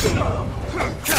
Come